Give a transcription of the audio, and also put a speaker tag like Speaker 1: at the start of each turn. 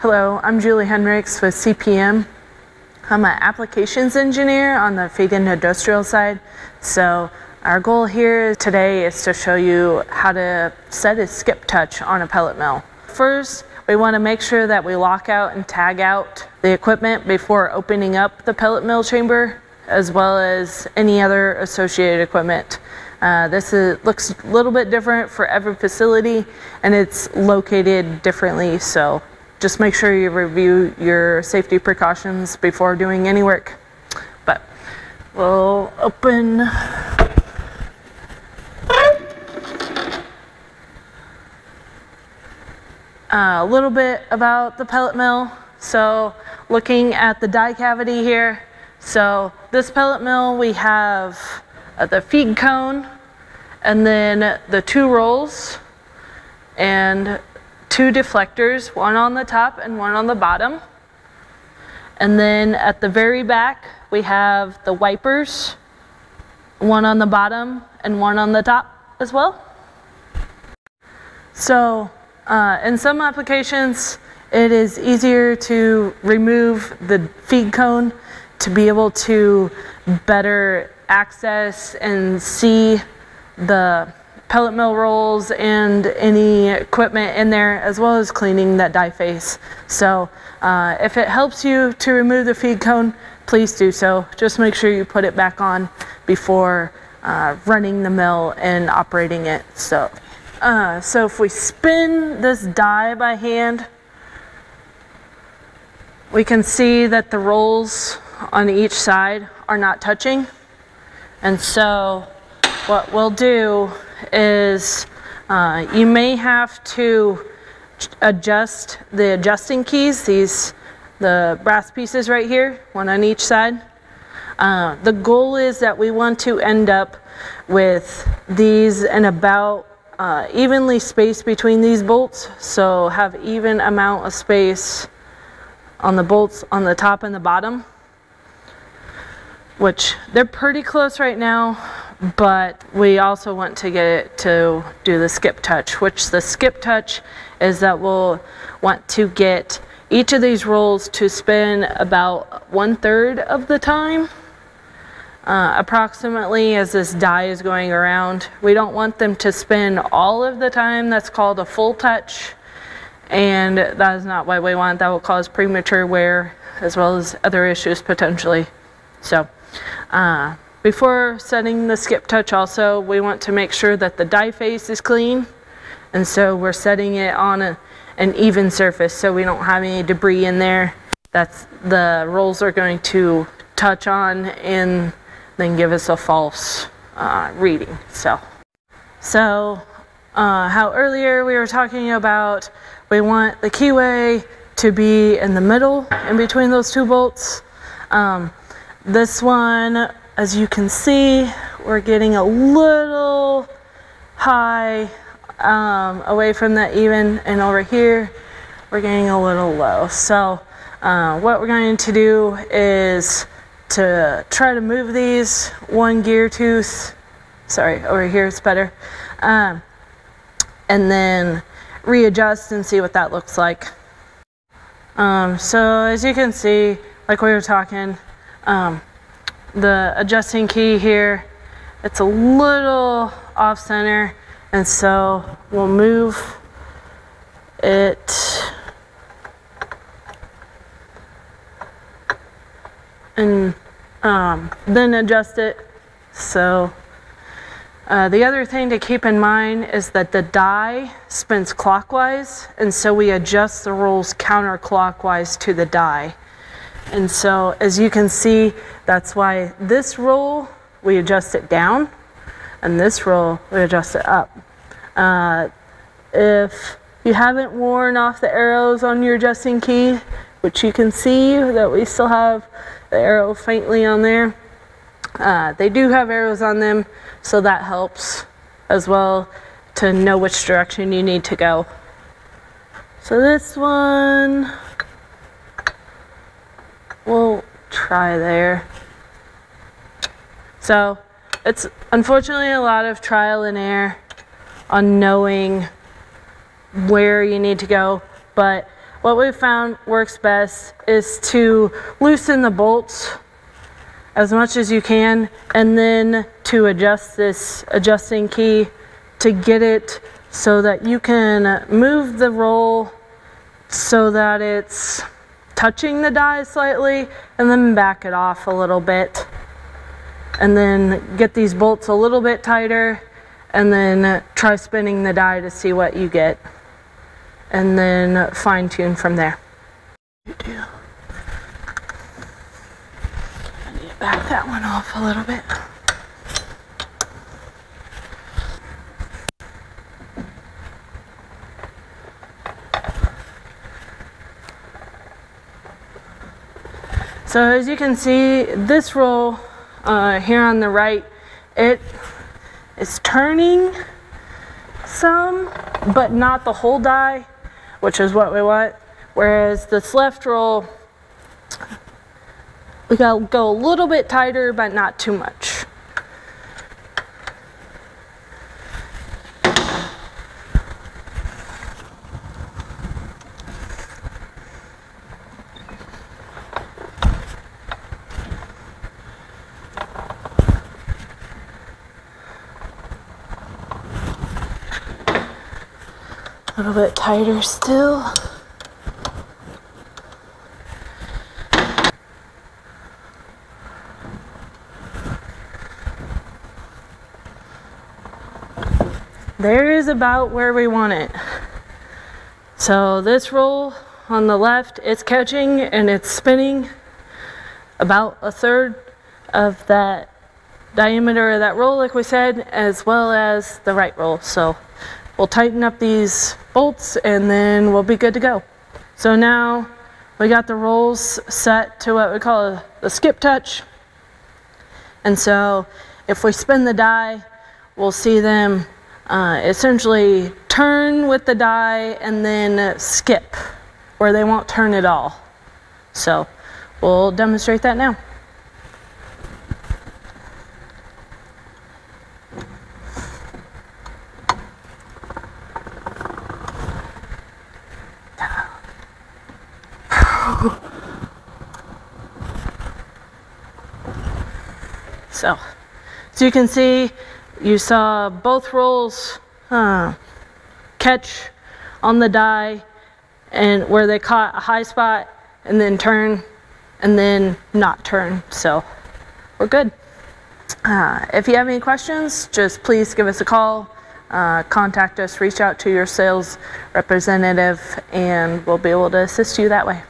Speaker 1: Hello, I'm Julie Henricks with CPM. I'm an applications engineer on the feed and industrial side. So our goal here today is to show you how to set a skip touch on a pellet mill. First, we want to make sure that we lock out and tag out the equipment before opening up the pellet mill chamber, as well as any other associated equipment. Uh, this is, looks a little bit different for every facility and it's located differently, so just make sure you review your safety precautions before doing any work. But we'll open a little bit about the pellet mill. So looking at the die cavity here. So this pellet mill, we have uh, the feed cone and then the two rolls and two deflectors, one on the top and one on the bottom. And then at the very back, we have the wipers, one on the bottom and one on the top as well. So uh, in some applications, it is easier to remove the feed cone to be able to better access and see the pellet mill rolls and any equipment in there as well as cleaning that die face. So uh, if it helps you to remove the feed cone, please do so. Just make sure you put it back on before uh, running the mill and operating it. So. Uh, so if we spin this die by hand, we can see that the rolls on each side are not touching. And so what we'll do is uh, you may have to adjust the adjusting keys, these the brass pieces right here, one on each side. Uh, the goal is that we want to end up with these and about uh, evenly spaced between these bolts so have even amount of space on the bolts on the top and the bottom which they're pretty close right now but we also want to get it to do the skip touch which the skip touch is that we'll want to get each of these rolls to spin about one third of the time uh, approximately as this die is going around. We don't want them to spin all of the time. That's called a full touch. And that is not what we want. That will cause premature wear as well as other issues potentially. So uh, before setting the skip touch also, we want to make sure that the die face is clean. And so we're setting it on a, an even surface so we don't have any debris in there. That's the rolls are going to touch on and then give us a false uh, reading. So, so uh, how earlier we were talking about we want the keyway to be in the middle in between those two bolts. Um, this one, as you can see, we're getting a little high um, away from that even and over here we're getting a little low. So uh, what we're going to do is to try to move these one gear tooth. Sorry, over here it's better. Um, and then readjust and see what that looks like. Um, so as you can see, like we were talking, um, the adjusting key here, it's a little off center and so we'll move it and um, then adjust it. So uh, the other thing to keep in mind is that the die spins clockwise, and so we adjust the rolls counterclockwise to the die. And so as you can see, that's why this roll, we adjust it down, and this roll, we adjust it up. Uh, if you haven't worn off the arrows on your adjusting key, which you can see that we still have the arrow faintly on there. Uh, they do have arrows on them, so that helps as well to know which direction you need to go. So this one, try there. So it's unfortunately a lot of trial and error on knowing where you need to go, but what we found works best is to loosen the bolts as much as you can and then to adjust this adjusting key to get it so that you can move the roll so that it's touching the die slightly and then back it off a little bit and then get these bolts a little bit tighter and then try spinning the die to see what you get and then fine tune from there. I need to back that one off a little bit. So as you can see, this roll uh, here on the right, it is turning some, but not the whole die, which is what we want. Whereas this left roll, we gotta go a little bit tighter, but not too much. A little bit tighter still. There is about where we want it. So this roll on the left, it's catching and it's spinning about a third of that diameter of that roll, like we said, as well as the right roll. So we'll tighten up these bolts and then we'll be good to go. So now we got the rolls set to what we call the skip touch. And so if we spin the die, we'll see them uh, essentially turn with the die and then skip, where they won't turn at all. So we'll demonstrate that now. So, so you can see, you saw both rolls uh, catch on the die and where they caught a high spot and then turn and then not turn. So we're good. Uh, if you have any questions, just please give us a call, uh, contact us, reach out to your sales representative, and we'll be able to assist you that way.